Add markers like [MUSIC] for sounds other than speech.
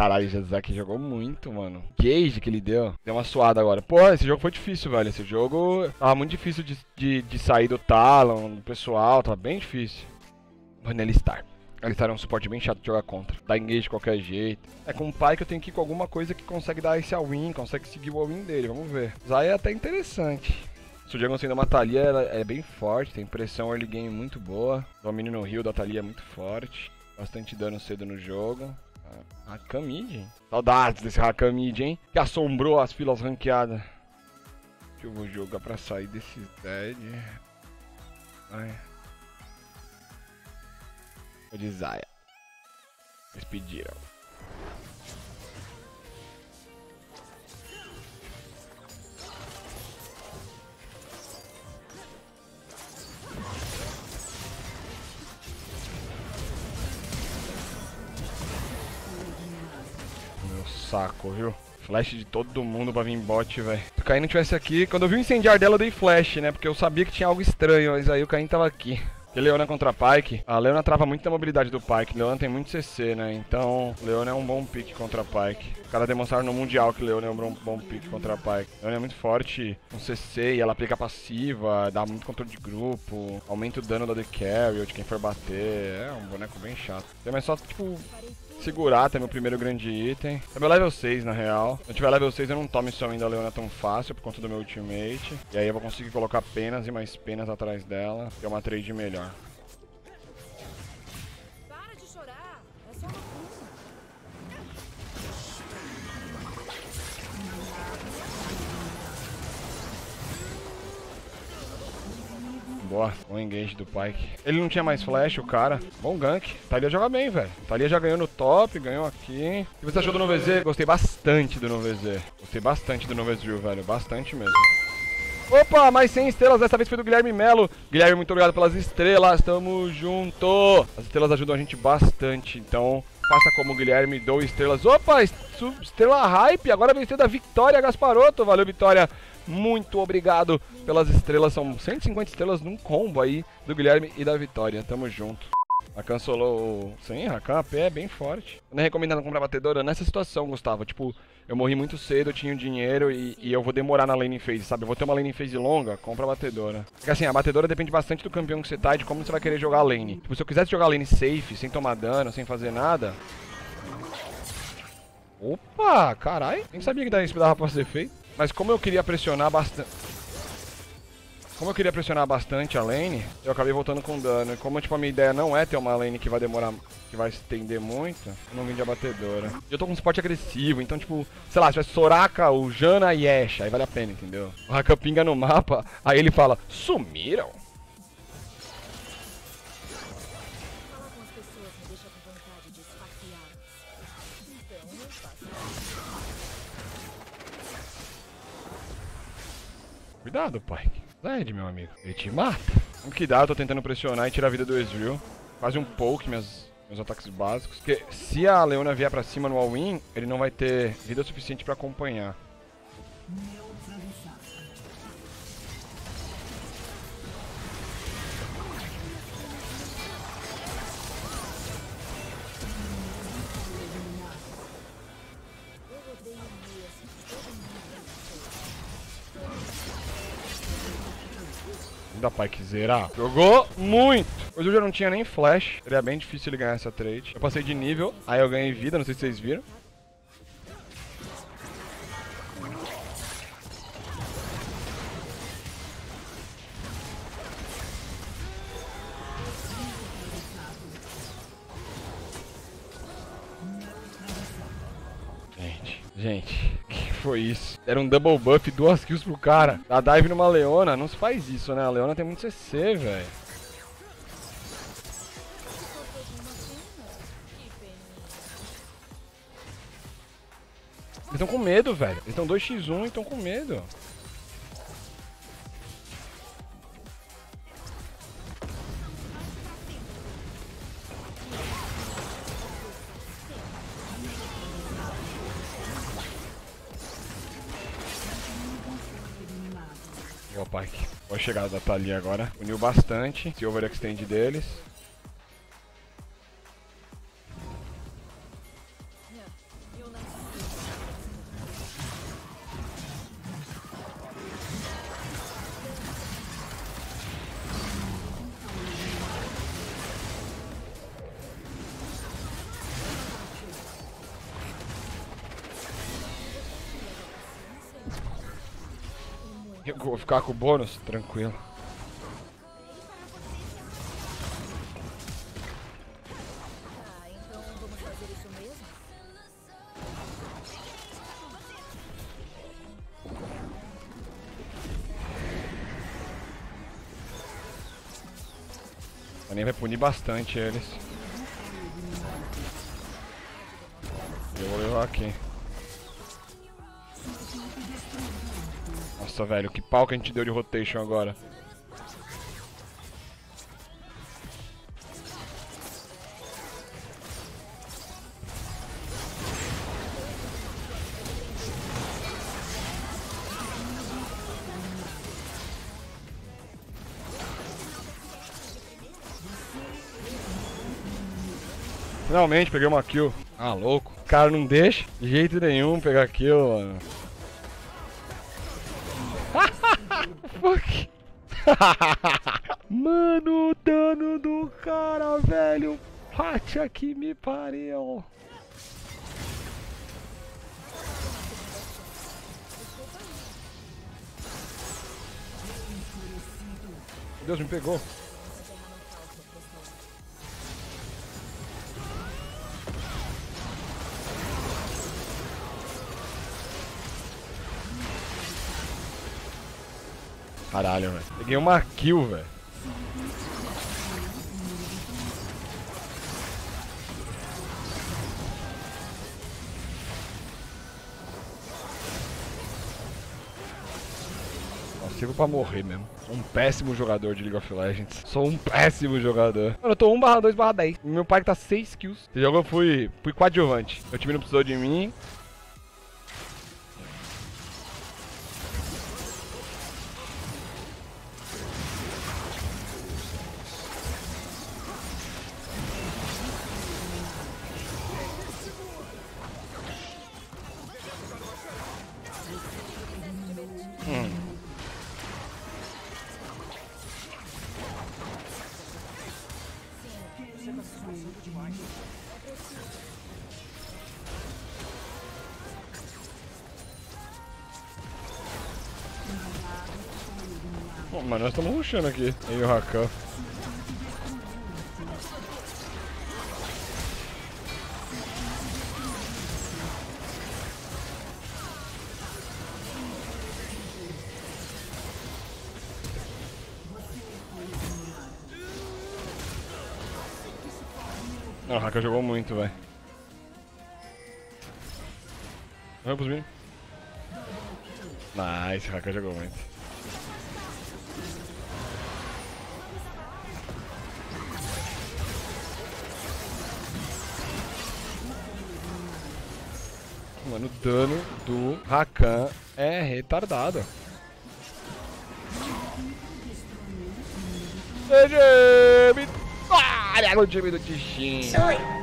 Caralho, o Zezek jogou muito, mano. Gage que ele deu. Deu uma suada agora. Pô, esse jogo foi difícil, velho. Esse jogo tava muito difícil de, de, de sair do Talon, do pessoal. Tava bem difícil. Vanilla Star. Alistar é um suporte bem chato de jogar contra. Dá engage de qualquer jeito. É com o pai que eu tenho que ir com alguma coisa que consegue dar esse all-in, consegue seguir o all-in dele. Vamos ver. Zay é até interessante. Se o Dragon sendo uma Thalia, ela é bem forte, tem pressão early game muito boa. Domínio no rio da Thalia é muito forte. Bastante dano cedo no jogo. Rakamid, Saudades desse Rakamid, hein? Que assombrou as filas ranqueadas. Que eu vou jogar pra sair desse dead. Ai. Vou de Zaya. Eles pediram. Saco, viu? Flash de todo mundo pra vir bot, velho. Se o Caim não tivesse aqui, quando eu vi o incendiar dela, eu dei flash, né? Porque eu sabia que tinha algo estranho, mas aí o Caim tava aqui. Porque Leona contra Pyke, a Leona trava muito da mobilidade do Pyke. Leona tem muito CC, né? Então, Leona é um bom pick contra Pyke. Os caras demonstraram no Mundial que Leona é um bom, pick contra Pyke. Leona é muito forte com CC e ela aplica passiva, dá muito controle de grupo, aumenta o dano da The Carry ou de quem for bater. É um boneco bem chato. Mais só, tipo, segurar até meu primeiro grande item. É meu level 6, na real. Se eu tiver level 6, eu não tomo isso ainda a Leona tão fácil por conta do meu ultimate. E aí eu vou conseguir colocar penas e mais penas atrás dela, que é uma trade melhor. É só uma coisa. Boa, bom engage do Pyke. Ele não tinha mais flash, o cara. Bom gank. Thalia joga bem, velho. Thalia já ganhou no top, ganhou aqui. O que você achou do NoVZ? Gostei bastante do NoVZ. Gostei bastante do Novezil, velho. Bastante mesmo. Opa, mais 100 estrelas, dessa vez foi do Guilherme Melo. Guilherme, muito obrigado pelas estrelas, tamo junto. As estrelas ajudam a gente bastante, então faça como o Guilherme, dou estrelas. Opa, est- estrela hype, agora vem da Vitória Gasparoto. Valeu, Vitória. Muito obrigado pelas estrelas, são 150 estrelas num combo aí do Guilherme e da Vitória. Tamo junto. Rakan solou. Sim, Rakan AP é bem forte. Não recomendo comprar batedora nessa situação, Gustavo. Tipo, eu morri muito cedo, eu tinha o dinheiro e, e eu vou demorar na lane phase, sabe? Eu vou ter uma lane phase longa, compra a batedora. Porque assim, a batedora depende bastante do campeão que você tá e de como você vai querer jogar a lane. Tipo, se eu quisesse jogar a lane safe, sem tomar dano, sem fazer nada. Opa, carai. Nem sabia que dava pra ser feito. Mas como eu queria pressionar bastante. Como eu queria pressionar bastante a lane, eu acabei voltando com dano. E como tipo, a minha ideia não é ter uma lane que vai demorar, que vai estender muito, eu não vim de abatedora. Eu tô com um suporte agressivo, então tipo, sei lá, se tivesse Soraka, o Jana e Ashe, aí vale a pena, entendeu? O Haka pinga no mapa, aí ele fala, sumiram? Cuidado, pai. Zed, meu amigo. Ele te mata. Com que dá, eu tô tentando pressionar e tirar a vida do Ezreal. Quase um poke, minhas, meus ataques básicos. Porque se a Leona vier pra cima no all-in, ele não vai ter vida suficiente pra acompanhar. Pai que zerar. Jogou muito. Hoje eu já não tinha nem flash. Seria bem difícil ele ganhar essa trade. Eu passei de nível, aí eu ganhei vida, não sei se vocês viram. Gente, gente, foi isso? Era um double buff duas kills pro cara. Dá dive numa Leona, não se faz isso, né? A Leona tem muito CC, velho. Eles estão com medo, velho. Eles estão 2x1 e estão com medo. Pike. Boa chegada da Thalia agora. Uniu bastante. Se overextend deles. Eu vou ficar com o bônus? Tranquilo. Nen vai punir bastante eles. Eu vou levar aqui. Nossa, velho, que pau que a gente deu de rotation agora. Finalmente peguei uma kill. Ah, louco. O cara não deixa de jeito nenhum pegar kill, mano. Fuck. [LAUGHS] mano, o dano do cara, velho. Bate aqui, me pariu. Meu Deus, me pegou. Caralho, velho. Peguei uma kill, velho. Sirvo pra morrer mesmo. Sou um péssimo jogador de League of Legends. Sou um péssimo jogador. Mano, eu tô 1 barra 2 barra 10. Meu pai tá 6 kills. Esse jogo eu fui, fui coadjuvante. Meu time não precisou de mim. Mas nós estamos rushando aqui. Aí o Rakan. Não, o Rakan jogou muito, velho. Vamos pros minions. Nice, o Rakan jogou muito. Mano, o dano do Rakan é retardado. GG! Vitória no time do Tichinho!